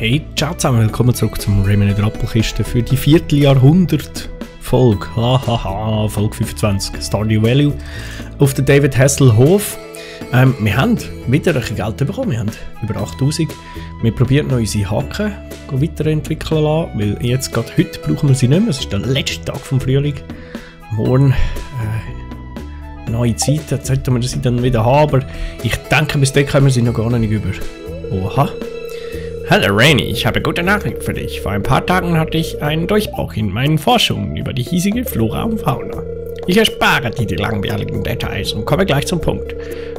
Hey, ciao zusammen, willkommen zurück zum Raymond Rappelkiste für die Vierteljahrhundert Folge, hahaha, Folge 25, Stardew Value auf der David Hessel Hof. Ähm, wir haben wieder ein Geld bekommen, wir haben über 8000. Wir probieren noch unsere Haken weiterentwickeln lassen, weil jetzt gerade heute brauchen wir sie nicht mehr, es ist der letzte Tag vom Frühling. Morgen äh, neue Zeit, jetzt sollten wir sie dann wieder haben, aber ich denke, bis dahin kommen wir sie noch gar nicht über. Oha. Hallo Rainy, ich habe gute Nachricht für dich. Vor ein paar Tagen hatte ich einen Durchbruch in meinen Forschungen über die hiesige Flora und Fauna. Ich erspare dir die langweiligen Details und komme gleich zum Punkt.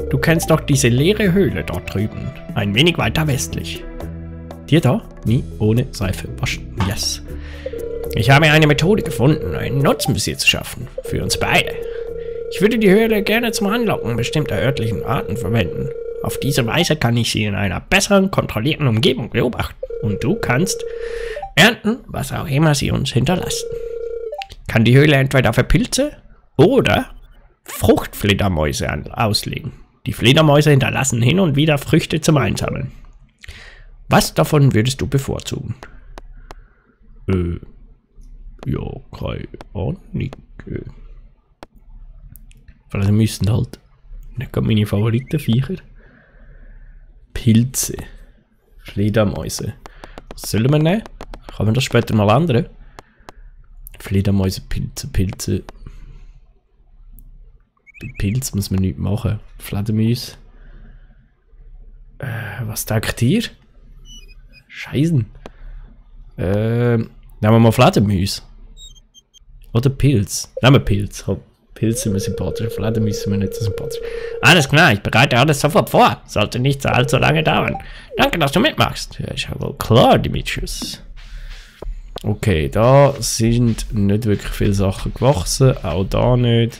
Du kennst doch diese leere Höhle dort drüben, ein wenig weiter westlich. Dir da? Wie ohne Seife waschen. Yes. Ich habe eine Methode gefunden, einen Nutzen bis hier zu schaffen. Für uns beide. Ich würde die Höhle gerne zum Anlocken bestimmter örtlichen Arten verwenden. Auf diese Weise kann ich sie in einer besseren, kontrollierten Umgebung beobachten. Und du kannst ernten, was auch immer sie uns hinterlassen. Kann die Höhle entweder für Pilze oder Fruchtfledermäuse auslegen. Die Fledermäuse hinterlassen hin und wieder Früchte zum Einsammeln. Was davon würdest du bevorzugen? Äh, ja, keine Ahnung. Vielleicht müssen halt nicht meine Favoritenviecher. Pilze. Fledermäuse. Was sollen wir nehmen? Kann man das später mal ändern? Fledermäuse, Pilze, Pilze. Bei Pilz muss man nichts machen. Fledermäuse. Äh, was denkt ihr? Scheißen. Äh, nehmen wir mal Fledermäuse. Oder Pilz. Nehmen wir Pilz. Komm. Pilze mir sympathisch, Fledermäuse sind mir nicht so sympathisch. Alles klar, ich bereite alles sofort vor. Sollte nicht allzu lange dauern. Danke, dass du mitmachst. Ja, ist ja wohl klar, Dimitrius. Okay, da sind nicht wirklich viele Sachen gewachsen, auch da nicht.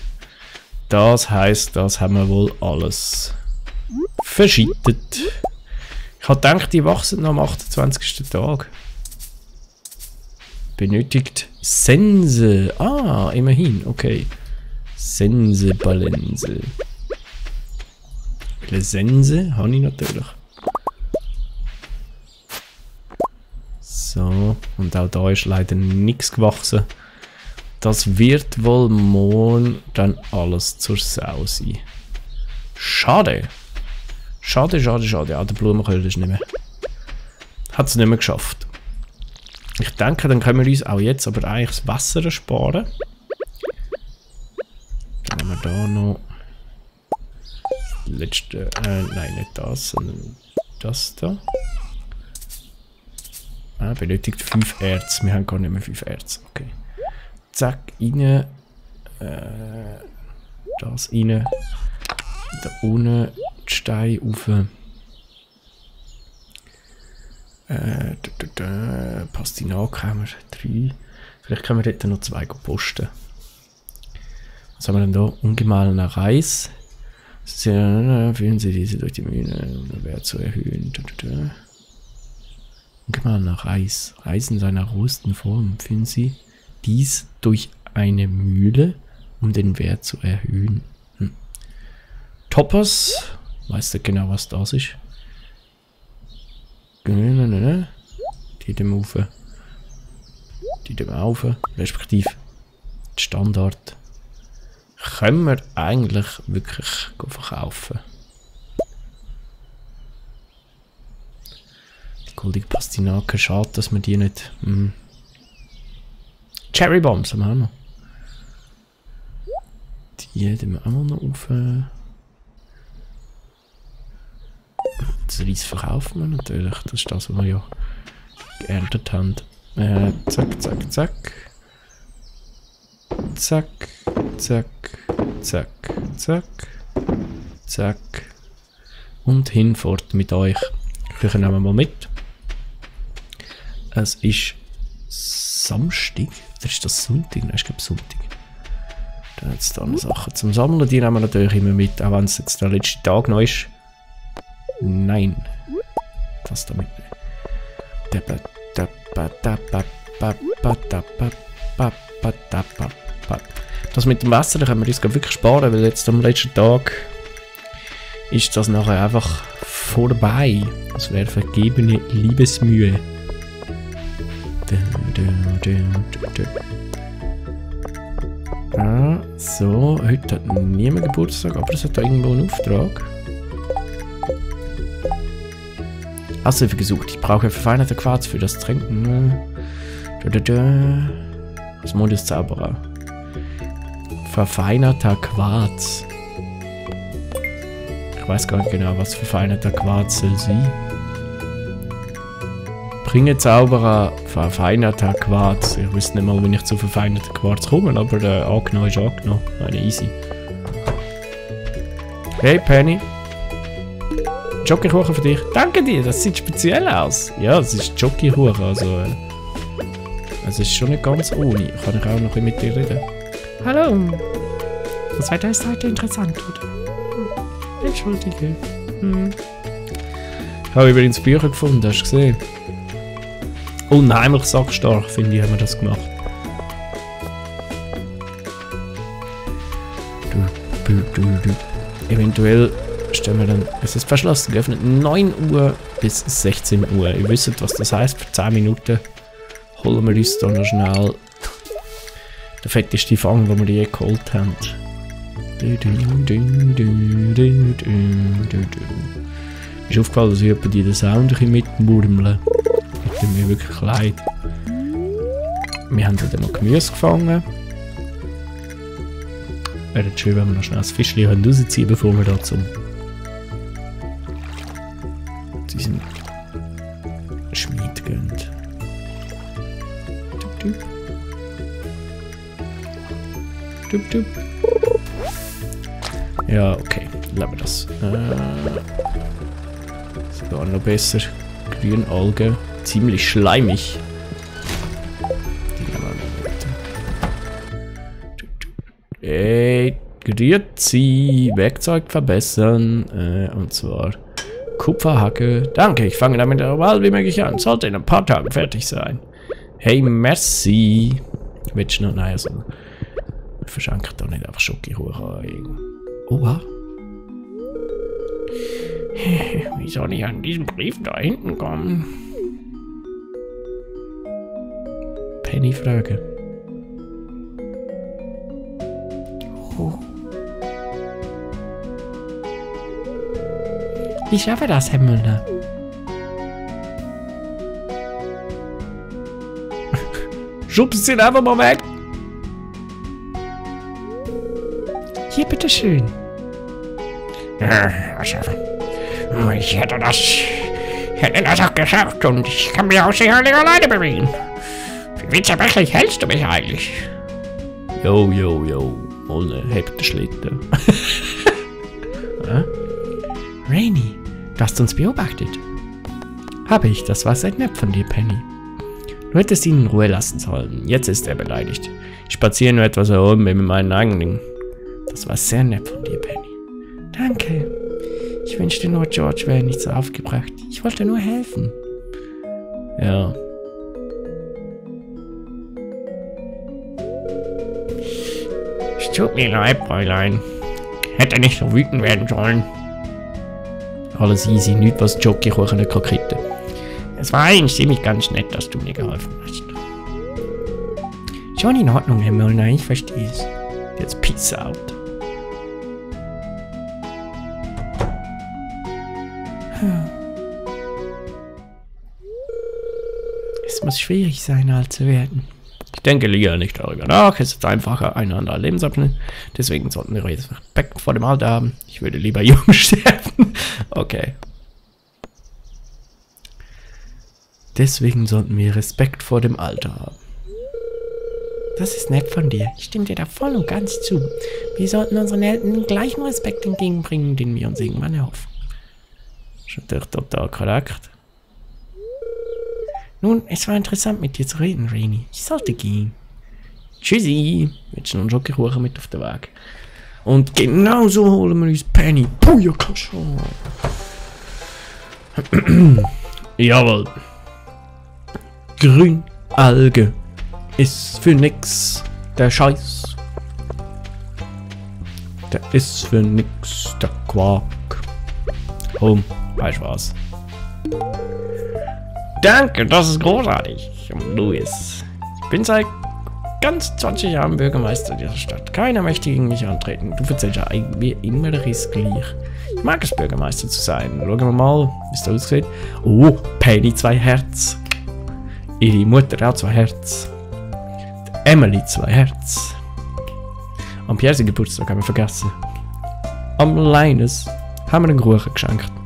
Das heißt, das haben wir wohl alles verschüttet. Ich habe gedacht, die wachsen noch am 28. Tag. Benötigt Sense. Ah, immerhin, okay. Sense Balense. Eine Sense habe ich natürlich. So, und auch da ist leider nichts gewachsen. Das wird wohl morgen dann alles zur Sau sein. Schade. Schade, schade, schade. Ah, der Blumenköder ist nicht mehr. Hat es nicht mehr geschafft. Ich denke, dann können wir uns auch jetzt aber eigentlich das Wasser sparen da noch letzte, äh, nein, nicht das, sondern das da. Ah, benötigt 5 Erz. Wir haben gar nicht mehr 5 Erz. Okay. Zack, rein. Äh, das rein. Da unten die Steine rauf. Äh, da, da, da. Pastinak haben wir 3. Vielleicht können wir dort noch 2 posten. Was haben wir denn da? Ungemahlener Reis. Fühlen Sie diese durch die Mühle, um den Wert zu erhöhen. Ungemahlener Reis. Reis in seiner rohesten Form. Fühlen Sie dies durch eine Mühle, um den Wert zu erhöhen. Hm. Toppers. Weißt du genau, was das ist? Die dem Ufer. Die dem Aufen. Respektive Standard können wir eigentlich wirklich verkaufen. Die goldige Pastinake, schade, dass wir die nicht... Hm. Cherry Bombs haben wir auch noch. Die hätten wir auch noch auf... Äh das Reis verkaufen wir natürlich, das ist das, was wir ja geerntet haben. Äh, zack, zack, zack. Zack, zack, zack, zack, zack. Und hinfort mit euch. Küche nehmen wir mal mit. Es ist Samstag. Oder ist das Sonntag? Nein, ich glaube Sonntag. Dann hat es da noch Sachen zum Sammeln. Die nehmen wir natürlich immer mit, auch wenn es jetzt der letzte Tag noch ist. Nein. Das damit. Das mit dem Wasser, da können wir uns wirklich sparen, weil jetzt am letzten Tag ist das nachher einfach vorbei. Das wäre vergebene Liebesmühe. Ah, so, heute hat niemand Geburtstag, aber es hat da irgendwo einen Auftrag. Also, wie gesucht, ich brauche verfeinerte Quarz für das Trinken. Das Modus Zauberer. Verfeinerter Quarz. Ich weiß gar nicht genau, was verfeinerter Quarz soll sein. Bringe Zauberer verfeinerter Quarz. Ich wüsste nicht mal, wenn ich zu verfeinerter Quarz komme, aber der angenommen ist angenommen. Meine easy. Hey Penny. Jockeykuchen für dich. Danke dir, das sieht speziell aus. Ja, es ist Jockeykuchen, also... Äh, es ist schon nicht ganz ohne. Kann ich auch noch ein mit dir reden? Hallo. Das Wetter ist heute interessant, oder? Hm. Entschuldige. Hm. Ich habe übrigens Bücher gefunden, hast du gesehen? Unheimlich sackstark, finde ich, haben wir das gemacht. Du, du, du, du. Eventuell stellen wir dann, es ist verschlossen, geöffnet 9 Uhr bis 16 Uhr. Ihr wisst, was das heißt, für 10 Minuten holen wir uns da noch schnell den fettesten Fang, den wir je geholt haben. Ist aufgefallen, dass ich etwa die Sound ein. Das tut mir wirklich leid. Wir haben dann noch Gemüse gefangen. Wäre schön, wenn wir noch schnell das Fischchen rausziehen bevor wir da zum Dup, dup. Ja, okay. Lassen wir das. Äh, sogar noch besser. Grünalgen. Ziemlich schleimig. Die nehmen wir mit. Ey, Grüezi. Werkzeug verbessern. Äh, und zwar Kupferhacke. Danke, ich fange damit so bald wie möglich an. Sollte in ein paar Tagen fertig sein. Hey, merci. Willst du noch? Verschenke doch nicht einfach Schokihuren. Oha. Wie soll ich an diesen Brief da hinten kommen? Penny Frage. Oh. Ich schaffe das, Herr Müller. Schubst ihn einfach mal weg. Bitteschön. Ja, schaffen. Ich hätte das, hätte das auch geschafft und ich kann mich auch sicher nicht alleine bewegen. Wie zerbrechlich hältst du mich eigentlich? Jo, jo, jo. Ohne hebt den Schlitten. Rainy, du hast uns beobachtet. Habe ich, das war sehr nett von dir, Penny. Du hättest ihn in Ruhe lassen sollen. Jetzt ist er beleidigt. Ich spaziere nur etwas herum mit meinen eigenen. Das war sehr nett von dir, Penny. Danke. Ich wünschte nur, George wäre nicht so aufgebracht. Ich wollte nur helfen. Ja. Es tut mir leid, Fräulein. Hätte nicht so wütend werden sollen. Alles easy, nichts was Jockeykuchen nicht kann kitten. Es war eigentlich ziemlich ganz nett, dass du mir geholfen hast. Schon in Ordnung, Herr Müllner, ich verstehe es. Jetzt peace out. Es muss schwierig sein, alt zu werden. Ich denke lieber nicht darüber nach. Es ist einfacher, eine andere Lebensabschnitt. Deswegen sollten wir jetzt Respekt vor dem Alter haben. Ich würde lieber jung sterben. Okay. Deswegen sollten wir Respekt vor dem Alter haben. Das ist nett von dir. Ich stimme dir da voll und ganz zu. Wir sollten unseren Eltern den gleichen Respekt entgegenbringen, den wir uns irgendwann erhoffen. Das ist natürlich total korrekt. Nun, es war interessant mit dir zu reden, Rainy. Ich sollte gehen. Tschüssi. Willst du noch einen Schokokuchen mit auf den Weg? Und genau so holen wir uns Penny. Pujakascha. Jawohl. Grünalge ist für nix der Scheiß. Der ist für nix der Quark. Oh, du was? Danke, das ist großartig, Louis. Ich bin seit ganz 20 Jahren Bürgermeister dieser Stadt. Keiner möchte gegen mich antreten. Du erzählst ja irgendwie immer gleich. Ich mag es, Bürgermeister zu sein. Schauen wir mal, wie es da aussieht. Oh, Penny zwei Herz. Ihre Mutter auch zwei Herz. Emily zwei Herz. Am Pierre Geburtstag haben wir vergessen. Am Linus haben wir einen Kuchen geschenkt.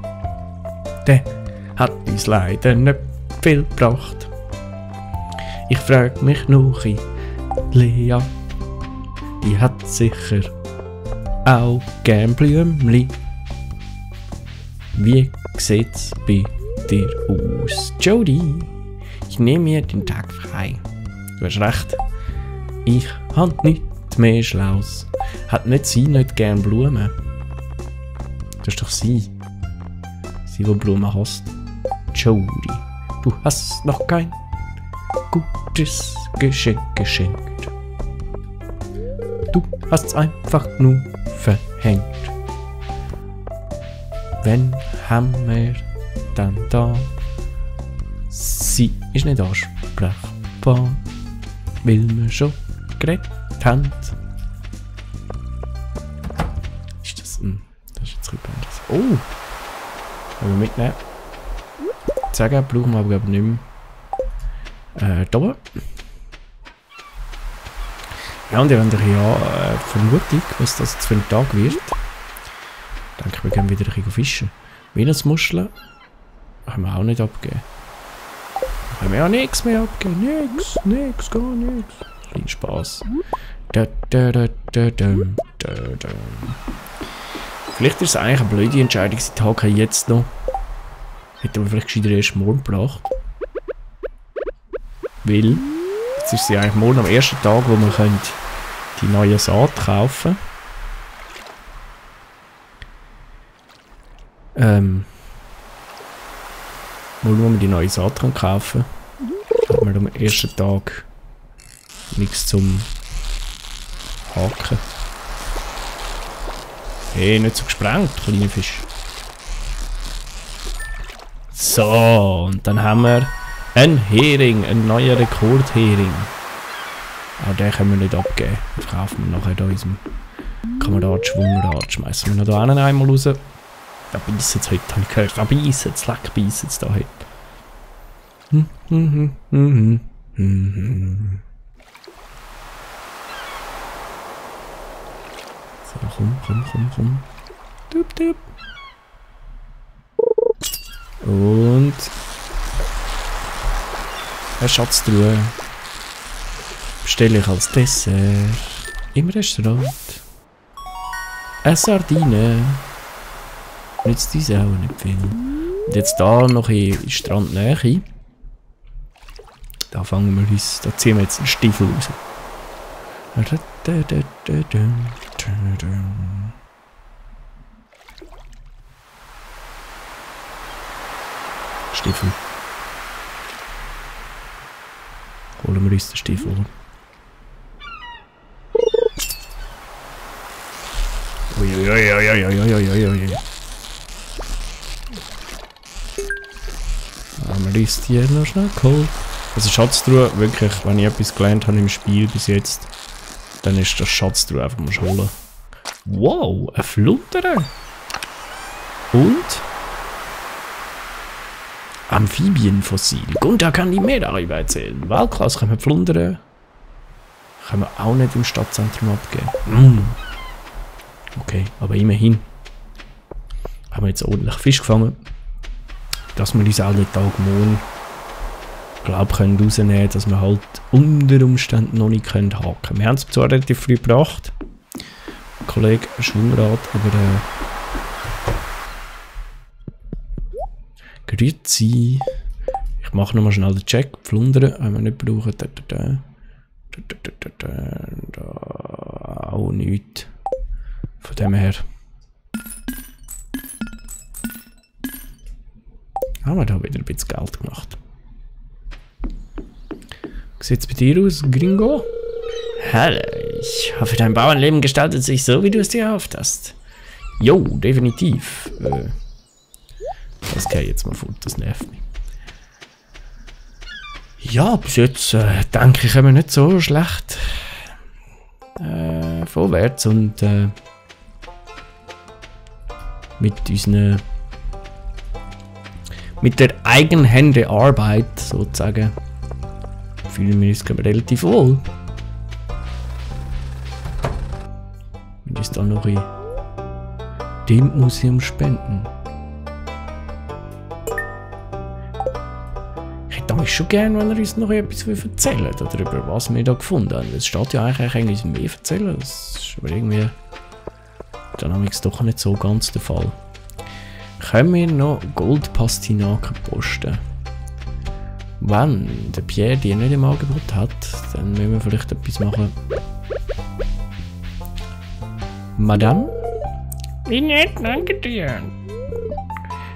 Der hat uns leider nicht viel gebracht. Ich frage mich nur, Lea, die hat sicher auch gern Blümli. Wie sieht's bei dir aus? Jody, ich nehme mir den Tag frei. Du hast recht. Ich hab nicht mehr Schlaus. Hat nicht sie nicht gern Blumen? Das ist doch sie. Sie, die Blumen hasst. Jody, du hast noch kein gutes Geschenk geschenkt. Du hast's einfach nur verhängt. Wenn wir dann da? Sie ist nicht ansprechbar, weil wir schon geredet haben. Ist das ein... Das ist jetzt bisschen Oh! Können wir mitnehmen. Sagen brauchen wir aber nicht mehr. Äh, da oben. Ja, und ihr habt ja äh, Vermutung, was das jetzt für ein Tag wird. Ich denke, wir gehen wieder ein bisschen fischen. Venusmuscheln können wir auch nicht abgeben. Können wir ja nichts mehr abgeben. Nix, nix, gar nichts. Klein Spaß. Da, da, da, da, da, da, da. Vielleicht ist es eigentlich eine blöde Entscheidung, die Tage jetzt noch. Hätten wir vielleicht gescheiter erst morgen gebracht. Weil, jetzt ist sie eigentlich morgen am ersten Tag, wo können die neue Saat kaufen Ähm. Morgen, wo wir die neue Saat können kaufen haben wir am ersten Tag nichts zum Haken. Hey, nicht so gesprengt, kleine Fisch. So, und dann haben wir ein Hering, ein neuer Rekordhering. Aber den können wir nicht abgeben. Den kaufen wir nachher da unserem Kamerad Schwungrad. Schmeißen wir noch da einen einmal raus. Da beißt es heute, habe ich gehört. Da beißt es, leck beißt es da heute. Hm, hm, hm, so, komm, komm, komm, komm. Dup, dup. Und eine Schatztruhe bestelle ich als Dessert im Restaurant. Eine Sardine. Nützt uns auch nicht viel. Und jetzt da noch in Strandnähe. Da fangen wir uns, da ziehen wir jetzt einen Stiefel raus. Stiefel. Holen wir uns den Stiefel. Uiuiuiuiuiuiui. Haben wir uns die noch schnell geholt. Also Schatztruhe, wirklich, wenn ich etwas gelernt habe im Spiel bis jetzt, dann ist das Schatztruhe einfach mal holen. Wow, ein Flutter! Und? Amphibienfossil. Gunther kann die mehr darüber erzählen. Wahlklasse können wir plundern. Können wir auch nicht im Stadtzentrum abgeben. Mm. Okay, aber immerhin haben wir jetzt ordentlich Fisch gefangen. Dass wir uns auch den Tag morgen glaube können rausnehmen, dass wir halt unter Umständen noch nicht können haken. Wir haben es zwar relativ früh gebracht, Kollege Schwungrad, aber äh, Grüezi. Ich mache nochmal schnell den Check. Pflundern, wenn wir nicht brauchen. Da, da, da. da, auch nichts. Von dem her. Haben wir da wieder ein bisschen Geld gemacht. Sieht es bei dir aus, Gringo? Hallo, ich hoffe, dein Bauernleben gestaltet sich so, wie du es dir erhofft hast. Jo, definitiv. Äh, das kann ich jetzt mal vor, das nervt mich. Ja, bis jetzt äh, denke ich, wir nicht so schlecht äh, vorwärts und äh, mit unseren mit der eigenhände Arbeit sozusagen fühlen wir uns relativ wohl. Und uns da noch in dem Museum spenden. Ich hätte mich schon gern, wenn er uns noch etwas erzählen will, darüber, was wir da gefunden haben. Es steht ja eigentlich eigentlich mehr erzählen. Das ist aber irgendwie dann habe ich es doch nicht so ganz der Fall. Können wir noch Goldpastinaken posten? Wenn der Pierre die nicht im Angebot hat, dann müssen wir vielleicht etwas machen. Madame? Wie nett, danke dir.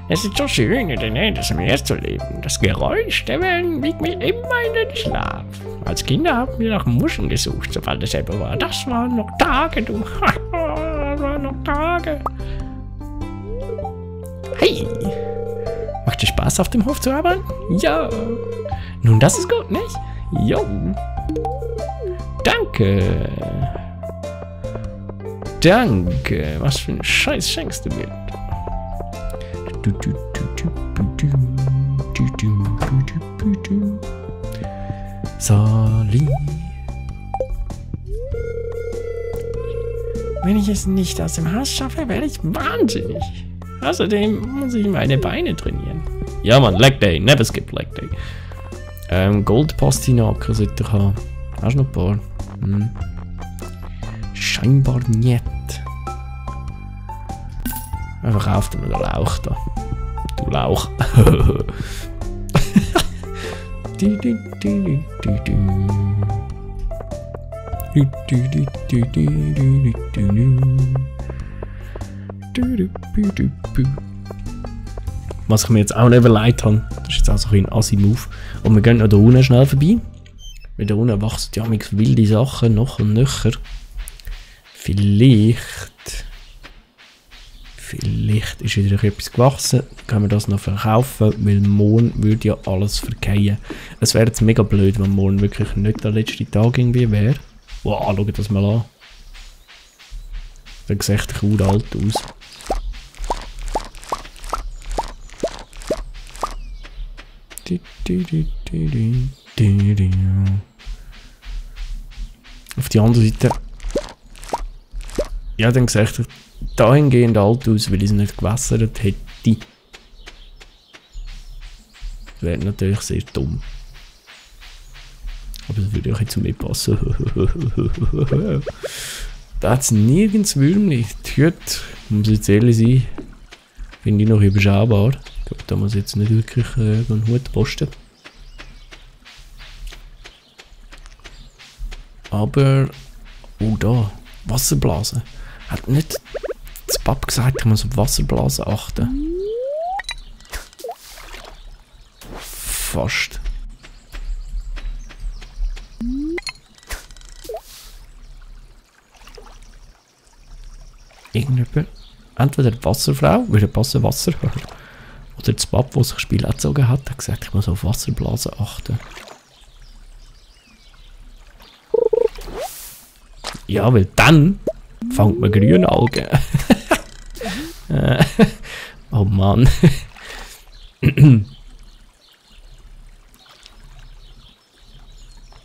Es ist so schön, in der Nähe des Meeres zu leben. Das Geräusch der Wellen wiegt mich immer in den Schlaf. Als Kinder haben wir nach Muscheln gesucht, sobald es selber war. Das waren noch Tage, du. das waren noch Tage. Hey! Macht dir Spaß, auf dem Hof zu arbeiten? Ja! Nun, das ist gut, nicht? Jo! Danke! Danke! Was für ein Scheiß schenkst du mir? Sali. Wenn ich es nicht aus dem Haus schaffe, werde ich wahnsinnig. Außerdem muss ich meine Beine trainieren. Ja, man, Leg Day. Never skip Leg Day. Ähm, Goldpastinaken sollte ich haben. Hast du noch ein paar? Hm. Scheinbar nicht. Einfach auf den Lauch da. Du Lauch. du, du, du. Du, du, du, du, du, du, du, du. Was ich mir jetzt auch nicht überlegt habe, das ist jetzt auch so ein Assi-Move. Und wir gehen noch da unten schnell vorbei. Weil da unten wachsen ja mit wilde Sachen noch und nöcher. Vielleicht. Vielleicht ist wieder etwas gewachsen. Können wir das noch verkaufen, weil morgen würde ja alles verkehren. Es wäre jetzt mega blöd, wenn morgen wirklich nicht der letzte Tag irgendwie wäre. Wow, schau das mal an. Der sieht echt cool alt aus. Auf die andere Seite. Ja, dann sieht er dahingehend alt aus, weil ich es nicht gewässert hätte. Das wäre natürlich sehr dumm. Aber das würde auch jetzt mitpassen. da hat es nirgends Würmli. Die Hüte, muss jetzt ehrlich sein, finde ich noch überschaubar glaube, da muss ich jetzt nicht wirklich äh, einen Hut posten. Aber, oh da, Wasserblasen. Hat nicht das Pap gesagt, ich muss auf Wasserblasen achten? Fast. Irgendjemand, entweder die Wasserfrau, würde passen Wasser oder das Pap, das sich das Spiel angezogen hat, hat gesagt, ich muss auf Wasserblasen achten. Ja, weil dann fängt man Grünalgen. oh Mann.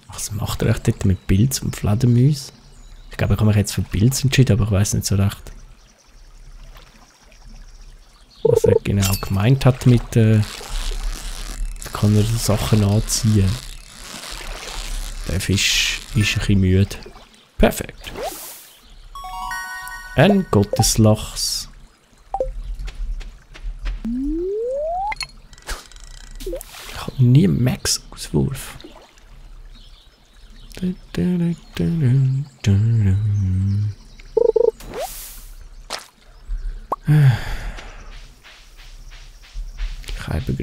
Was macht er echt dort mit Pilz und Fledermäuse? Ich glaube, ich habe mich jetzt für Pilz entschieden, aber ich weiß nicht so recht was er genau gemeint hat mit, äh, kann er Sachen anziehen. Der Fisch ist ein bisschen müde. Perfekt. Ein Gotteslachs. Ich habe nie Max-Auswurf.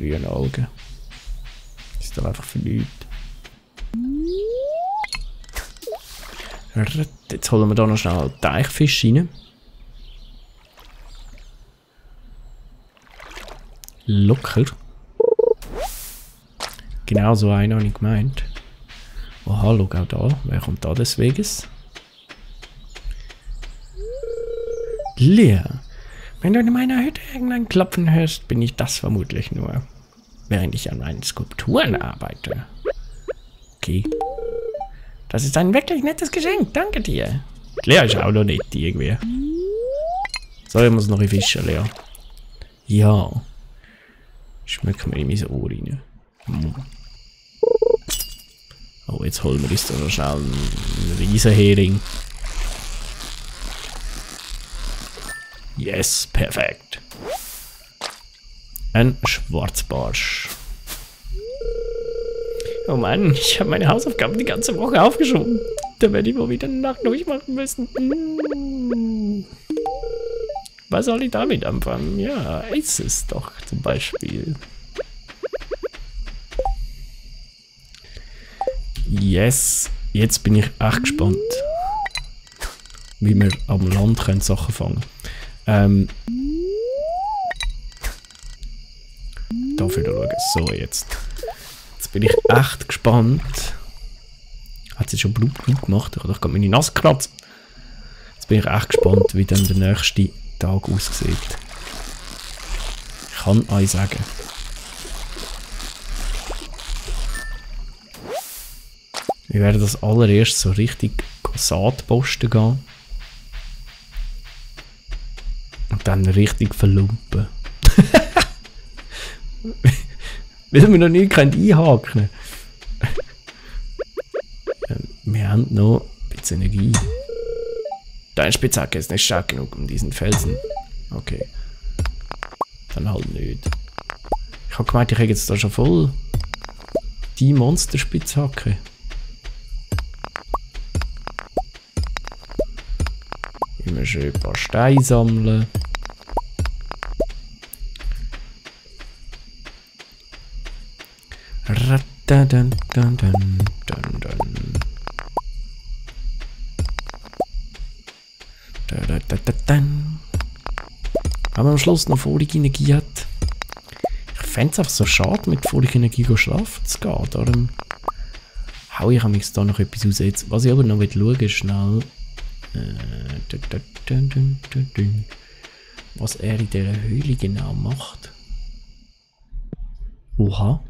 Grünen Augen. Das ist doch einfach verliebt. Jetzt holen wir da noch schnell Teichfisch rein. Locker. Genau so einen habe ich gemeint. Oh, hallo, auch da. Wer kommt da des Weges? Lea, wenn du in meiner Hütte irgendein Klopfen hörst, bin ich das vermutlich nur, während ich an meinen Skulpturen arbeite. Okay. Das ist ein wirklich nettes Geschenk, danke dir. Lea ist auch noch nett irgendwie. So, ich muss noch ein Fischen, Lea. Ja. Schmeckt mir in mein Ohr rein. Mm. Oh, jetzt holen wir uns da noch schnell einen Riesenhering. Yes, perfekt. Ein Schwarzbarsch. Oh Mann, ich habe meine Hausaufgaben die ganze Woche aufgeschoben. Da werde ich wohl wieder eine Nacht durchmachen müssen. Hm. Was soll ich damit anfangen? Ja, Aces doch zum Beispiel. Yes, jetzt bin ich echt gespannt, wie wir am Land können Sachen fangen ähm, Dafür schauen. So, jetzt. Jetzt bin ich echt gespannt. Hat sie schon Blut, Blut gemacht? Ich habe doch gerade meine Nase gekratzt. Jetzt bin ich echt gespannt, wie dann der nächste Tag aussieht. Ich kann euch sagen. Wir werden das allererst so richtig Saatposten gehen. Dann richtig verlumpen. Weil wir noch nie einhaken können. Wir haben noch ein bisschen Energie. Deine Spitzhacke ist nicht stark genug um diesen Felsen. Okay. Dann halt nicht. Ich habe gemeint, ich hätte jetzt da schon voll die Monsterspitzhacke. Immer schön ein paar Steine sammeln. Dun, dun, dun, dun, dun, dun. Da, da, am Schluss noch vorige Energie hat. Ich fände es einfach so schade, mit voriger Energie schlafen zu gehen. Darum hau ich mich da noch etwas aus. Jetzt, was ich aber noch schauen schnell. Äh, was er in dieser Höhle genau macht. Oha.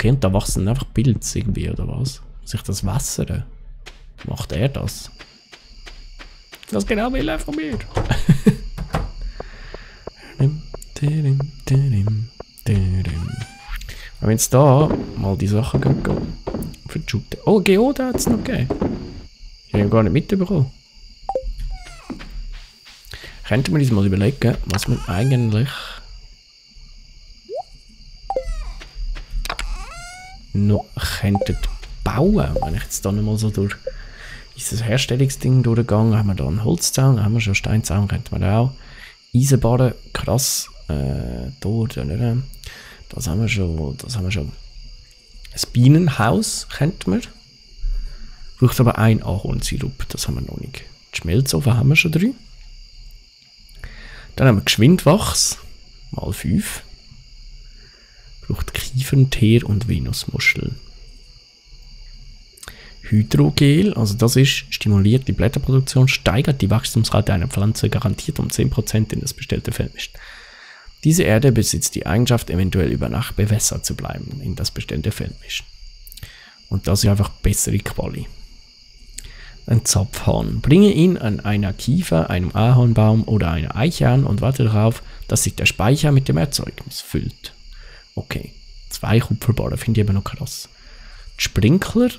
Okay, und da wachsen einfach Pilze irgendwie, oder was? Sich das wässern? Macht er das? Was genau will er von mir? Wenn jetzt da mal die Sachen gehen, Shooter. Oh, Geode hat es noch gegeben. Ich habe gar nicht mitbekommen. Könnten wir uns mal überlegen, was wir eigentlich noch könnten bauen. Wenn ich jetzt dann mal so durch dieses Herstellungsding durchgegangen, haben wir da einen Holzzaun, haben wir schon Steinzaun, könnte man auch. Eisenbahn, krass. Äh, da, da, da, das haben wir schon, das haben wir schon. Ein Bienenhaus könnte man. Braucht aber ein Ahornsirup, das haben wir noch nicht. Die Schmelzofen haben wir schon drin. Dann haben wir Geschwindwachs, mal 5. Braucht Kiefernteer und Venusmuschel. Hydrogel, also das ist, stimuliert die Blätterproduktion, steigert die Wachstumsrate einer Pflanze garantiert um 10% in das bestellte Fellmisch. Diese Erde besitzt die Eigenschaft, eventuell über Nacht bewässert zu bleiben in das bestellte Fellmisch. Und das ist einfach bessere Quali. Ein Zapfhahn. Bringe ihn an einer Kiefer, einem Ahornbaum oder einer Eiche an und warte darauf, dass sich der Speicher mit dem Erzeugnis füllt. Okay, zwei Kupferbarren finde ich eben noch krass. Die Sprinkler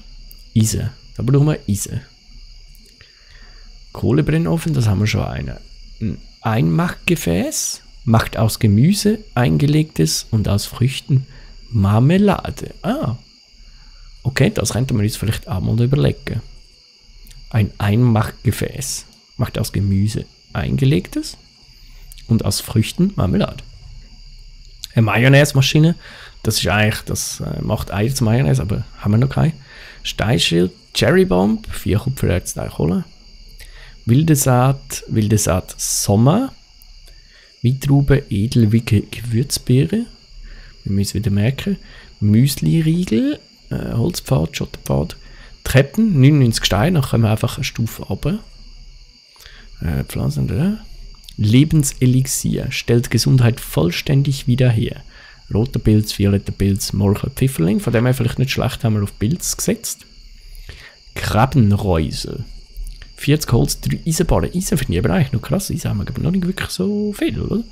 Eisen. Da brauchen wir Eisen. Kohlebrennofen, das haben wir schon einen. Ein Einmachgefäß macht aus Gemüse eingelegtes und aus Früchten Marmelade. Ah. Okay, das könnte man uns vielleicht auch mal überlegen. Ein Einmachgefäß macht aus Gemüse eingelegtes und aus Früchten Marmelade. Eine Mayonnaise-Maschine, das ist eigentlich, das äh, macht Eier zum Mayonnaise, aber haben wir noch keine. Steinschild, Cherrybomb, vier Kupfererz, drei Kohle. Wilde Saat, wilde Saat Sommer. Weintraube, Edelwicke, Gewürzbeere. wir müssen wieder merken. Müsli-Riegel, äh, Holzpfad, Schotterpfad, Treppen, 99 Steine, dann kommen wir einfach eine Stufe runter. Äh, Pflanzen, oder? Lebenselixier, stellt Gesundheit vollständig wieder her. Roter Pilz, violetter Pilz, Morchel, Pfifferling, von dem her vielleicht nicht schlecht, haben wir auf Pilz gesetzt. Krabbenreusel. 40 Holz, 3 Eisenbahnen. Eisen finde ich aber eigentlich noch krass. Eisen haben wir aber noch nicht wirklich so viel, oder?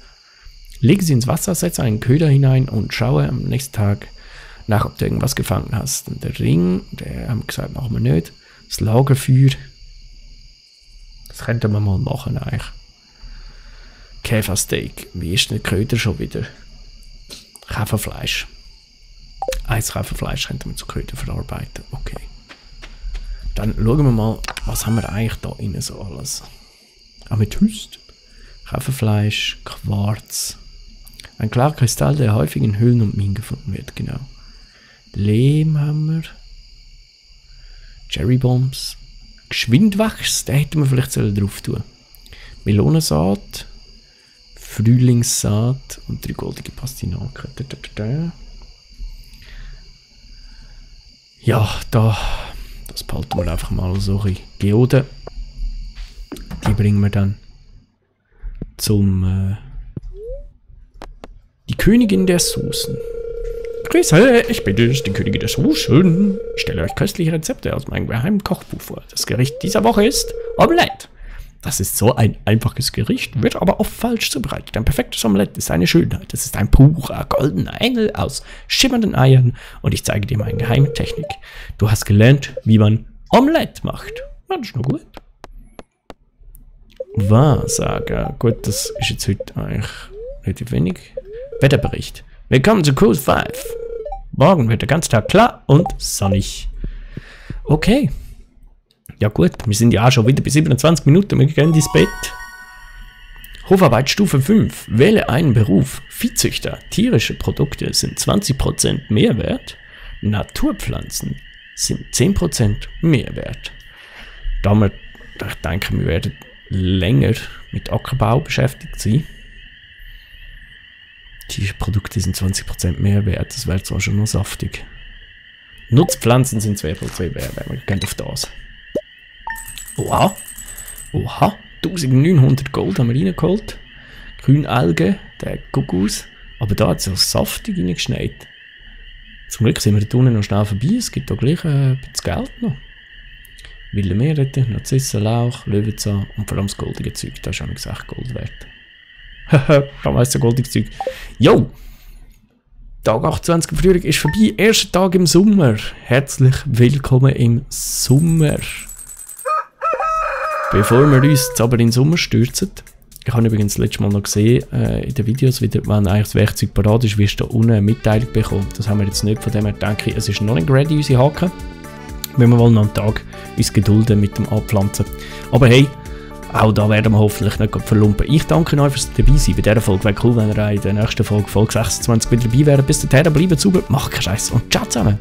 Legen Sie ins Wasser, setzen einen Köder hinein und schaue am nächsten Tag nach, ob du irgendwas gefangen hast. Und der Ring, der haben wir gesagt, machen wir nicht. Das Lagerfeuer, das könnte man mal machen eigentlich. Käfersteak, wie ist denn der Köder schon wieder? Käferfleisch. Eins Käferfleisch könnte man zu Köder verarbeiten, okay. Dann schauen wir mal, was haben wir eigentlich da innen so alles. Amethyst, Käferfleisch, Quarz. Ein klarer Kristall, der häufig in Höhlen und Minen gefunden wird, genau. Lehm haben wir. Cherrybombs. Geschwindwachs, den hätten wir vielleicht drauf tun Melonensaat. Frühlingssaat und drei goldige Pastinaken. Ja, da, das behalten wir einfach mal so ein Geoden. Die bringen wir dann zum äh, die Königin der Soßen. Grüße, ich bin die Königin der Soßen. Ich stelle euch köstliche Rezepte aus meinem geheimen Kochbuch vor. Das Gericht dieser Woche ist Omelette. Das ist so ein einfaches Gericht, wird aber oft falsch zubereitet. Ein perfektes Omelett ist eine Schönheit. Es ist ein purer goldener Engel aus schimmernden Eiern und ich zeige dir meine geheime Technik. Du hast gelernt, wie man Omelette macht. Das ist nur gut. Wahrsager. Gut, das ist jetzt heute eigentlich relativ wenig. Wetterbericht. Willkommen zu Cruise 5. Morgen wird der ganze Tag klar und sonnig. Okay. Ja gut, wir sind ja auch schon wieder bei 27 Minuten, wir gehen ins Bett. Hofarbeit Stufe 5. Wähle einen Beruf. Viehzüchter. Tierische Produkte sind 20% Mehrwert. Naturpflanzen sind 10% Mehrwert. Damit, ich denke, wir werden länger mit Ackerbau beschäftigt sein. Tierische Produkte sind 20% Mehrwert, das wäre zwar schon noch saftig. Nutzpflanzen sind 2% Mehrwert, wir gehen auf das. Oha. Oha. 1900 Gold haben wir reingeholt. Grünalge, der Kuckuck. Aber da hat es auch saftig reingeschneit. Zum Glück sind wir da unten noch schnell vorbei. Es gibt da gleich äh, ein bisschen Geld noch. Wilde Meerrette, Narzissen, Lauch, Löwenzahn und vor allem das goldige Zeug. Das ist eigentlich echt Gold wert. Haha, damals das goldige Zeug. Jo! Tag 28 Frühling ist vorbei. Erster Tag im Sommer. Herzlich willkommen im Sommer. Bevor wir uns jetzt aber in den Sommer stürzen, ich habe übrigens das letzte Mal noch gesehen äh, in den Videos, wieder, wenn eigentlich das Werkzeug parat ist, wirst du da unten eine Mitteilung bekommen. Das haben wir jetzt nicht, von dem her denke ich, es ist noch nicht ready, unsere Haken. Wenn wir wollen noch einen Tag uns gedulden mit dem Anpflanzen. Aber hey, auch da werden wir hoffentlich nicht verlumpen. Ich danke euch fürs dabei sein bei dieser Folge. Wäre cool, wenn ihr in der nächsten Folge, Folge 26, wieder dabei wärt. Bis dahin, bleibt sauber, macht keinen Scheiß und ciao zusammen.